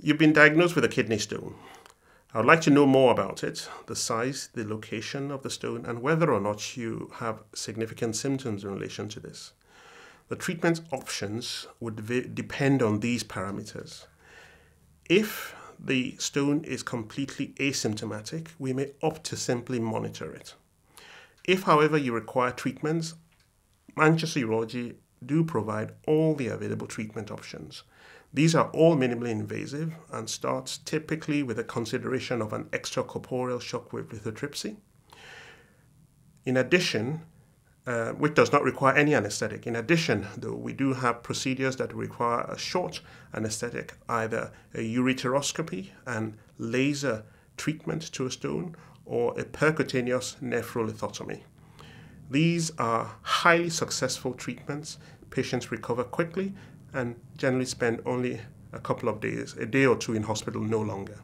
You've been diagnosed with a kidney stone. I would like to know more about it, the size, the location of the stone, and whether or not you have significant symptoms in relation to this. The treatment options would depend on these parameters. If the stone is completely asymptomatic, we may opt to simply monitor it. If, however, you require treatments, Manchester Urology do provide all the available treatment options. These are all minimally invasive and starts typically with a consideration of an extracorporeal shockwave lithotripsy. In addition, uh, which does not require any anesthetic. In addition, though, we do have procedures that require a short anesthetic, either a ureteroscopy and laser treatment to a stone or a percutaneous nephrolithotomy. These are highly successful treatments. Patients recover quickly and generally spend only a couple of days, a day or two in hospital, no longer.